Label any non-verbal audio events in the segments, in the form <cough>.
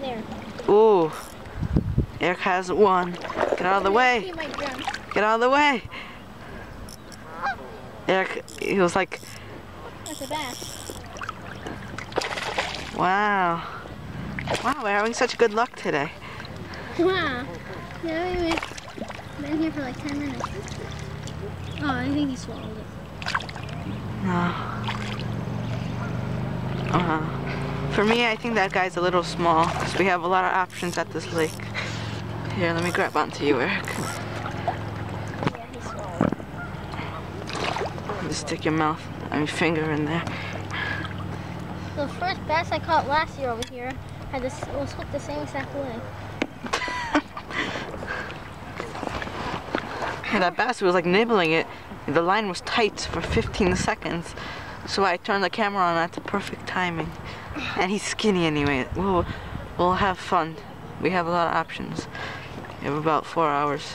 There. Ooh. Erik has one. Get out of the way. He might drown. Get out of the way. Erik, he was like, That's a bass. wow. Wow, we're having such good luck today. Wow. Yeah, we have been here for like 10 minutes. Oh, I think he swallowed it. No. Uh-huh. For me, I think that guy's a little small because we have a lot of options at this lake. Here, let me grab onto you, Erik. Yeah. Just stick your mouth, I mean finger in there. The first bass I caught last year over here had this was hooked the same exact way. And <laughs> that bass was like nibbling it. The line was tight for 15 seconds. So I turned the camera on at the perfect timing. And he's skinny anyway. We'll, we'll have fun. We have a lot of options. We have about four hours.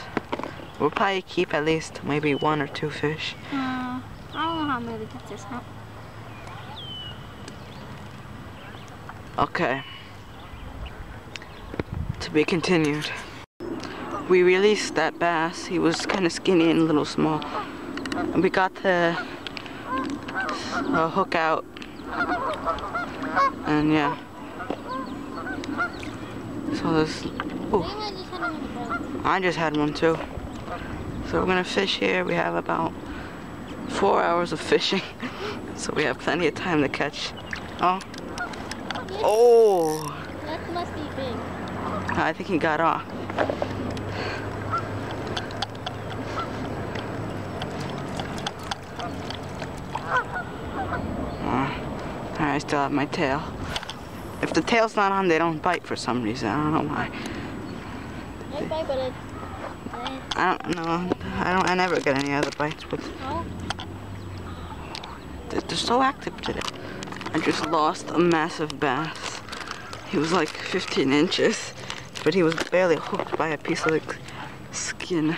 We'll probably keep at least maybe one or two fish. Uh, I don't know how I'm gonna get this out. Okay. To be continued. We released that bass. He was kind of skinny and a little small. And we got the uh, hook out. And yeah. So this. Ooh, I just had him in the boat. I just had one too. So we're gonna fish here. We have about four hours of fishing. <laughs> So we have plenty of time to catch. Oh. Oh. That must be big. I think he got off. Uh, I still have my tail. If the tail's not on, they don't bite for some reason. I don't know why. I bite, but. I, I don't know. I don't. I never get any other bites, but oh, they're, they're so active today. I just lost a massive bass. He was like 15 inches, but he was barely hooked by a piece of like skin.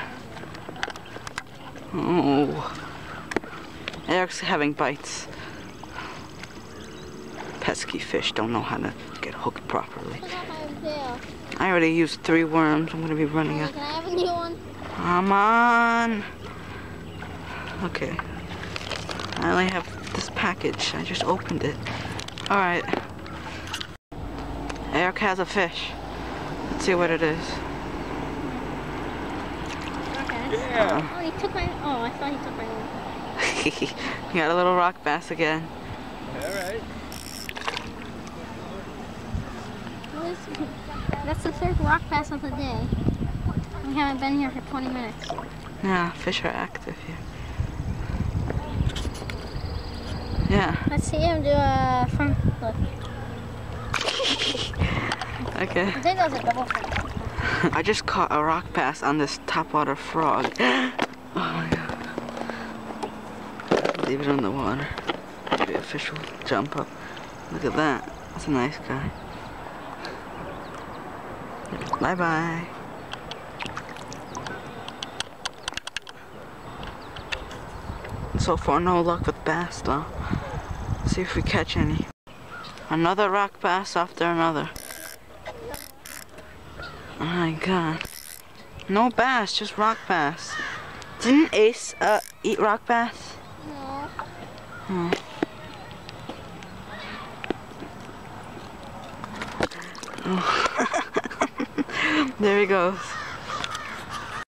Oh. Erik's having bites. Pesky fish don't know how to get hooked properly. I got my tail. I already used three worms. I'm gonna be running out. Can I have a new one? Come on. Okay. I only have this package. I just opened it. All right. Erik has a fish. Let's see what it is. Okay. Uh, Oh, he took my. Oh, I thought he took my one. <laughs> you got a little rock bass again. Alright. What is- <laughs> That's the third rock bass of the day. We haven't been here for 20 minutes. Yeah, fish are active here. Yeah, Let's see him do a front look. <laughs> okay. I think that was a double front. I just caught a rock bass on this topwater frog. <gasps> Oh my god. Leave it on the water. Maybe a fish will jump up. Look at that. That's a nice guy. Bye bye. So far, no luck with bass though. See if we catch any. Another rock bass after another. Oh my god. No bass, just rock bass. Didn't Ace uh, eat rock bass? No. Hmm. There he goes.